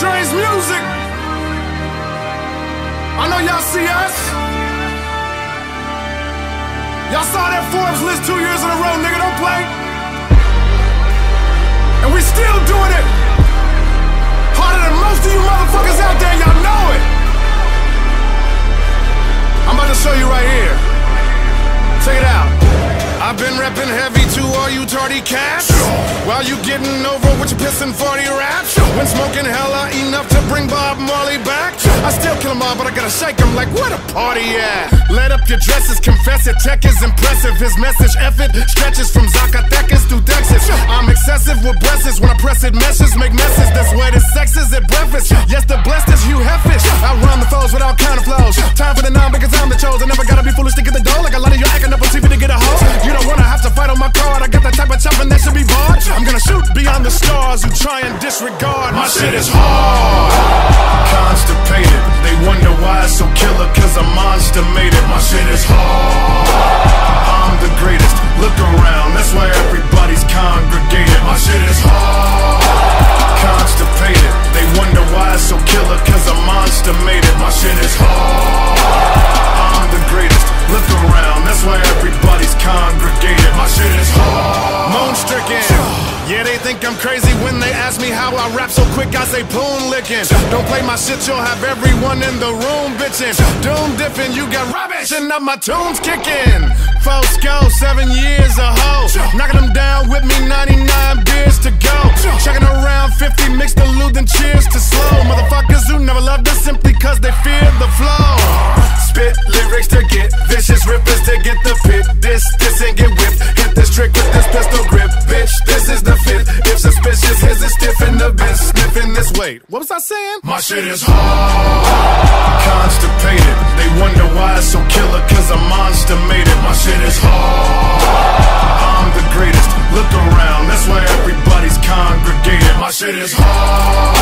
strange music. I know y'all see us. Y'all saw that Forbes list two years in a row, nigga, don't play. And we still doing it. Harder than most of you motherfuckers out there, y'all know it. I'm about to show you right here. I've been reppin' heavy to all you tardy cats. While you getting over with your pissin' 40 raps. When smoking hella enough to bring Bob Marley back. I still kill all, but I gotta shake like where the party at? Let up your dresses, confess it. Tech is impressive. His message effort stretches from Zacatecas to Texas. I'm excessive with blesses when I press it. Meshes make messes. That's where the sex is at breakfast. Yes, the blessed is Hugh Heffish. I run the foes with all kind of flows. Time for the non because I'm the chosen. Try and disregard. My shit is hard. Constipated. They wonder why it's so killer, cause a monster made it. My shit is hard. I'm the greatest. Look around, that's why everybody's congregated. My shit is hard. When they ask me how I rap so quick. I say poon licking. Don't play my shit, you'll have everyone in the room bitching. Doom dipping, you got rubbish, and now my tunes kicking. Folks go, seven years a hoe. Knocking them down with me, 99 beers to go. Checking around 50, mixed the lewd and cheers to slow. Motherfuckers who never loved us simply cause they fear the flow. Spit lyrics to get vicious, rippers to get the pit. This, this, get whipped. Hit this trick with this pistol grip, bitch. This is the stiff in the. Sniffing this weight. What was I saying? My shit is hard. Constipated. They wonder why it's so killer, cause a monster made it. My shit is hard. I'm the greatest. Look around, that's why everybody's congregated. My shit is hard.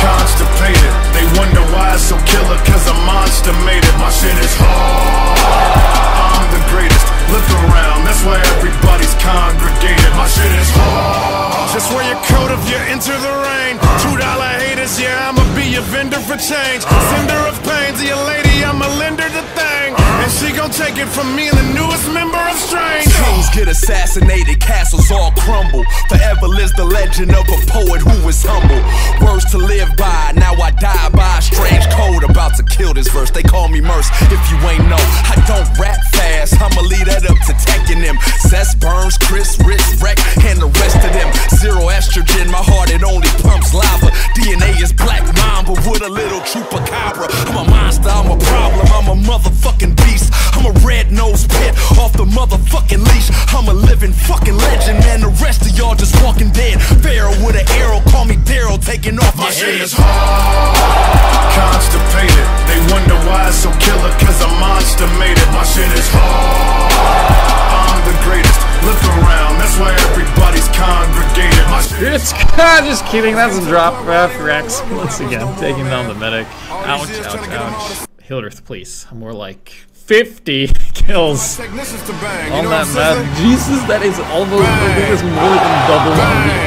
Constipated. They wonder why it's so killer, cause a monster made it. My shit is hard. Your coat if you enter the rain. Two dollar haters, yeah, I'ma be your vendor for change. Sender of pain to your lady, I'ma lend the thing. And she gon' take it from me and the newest member of Strange. Kings get assassinated, castles all crumble. Forever lives the legend of a poet who was humble. Words to live by, now I die by strange code. About to kill this verse, they call me Merce. If you ain't know, I don't rap fast, I'ma lead that up to taking them. Cess Burns, Chris, motherfucking leash. I'm a living fucking legend, man. The rest of y'all just walking dead. Pharaoh with an arrow, call me Daryl, taking off My your shit head. is hard. Constipated. They wonder why it's so killer, cause a monster made it. My shit is hard. I'm the greatest. Look around, that's why everybody's congregated. My shit It's just kidding. That's a drop uh, for X. Once again, taking down the medic. Ouch, ouch, ouch. Hildreth, please. I'm more like 50 kills technicians to bang. on that map. Jesus, that is almost, I think it's more than double on the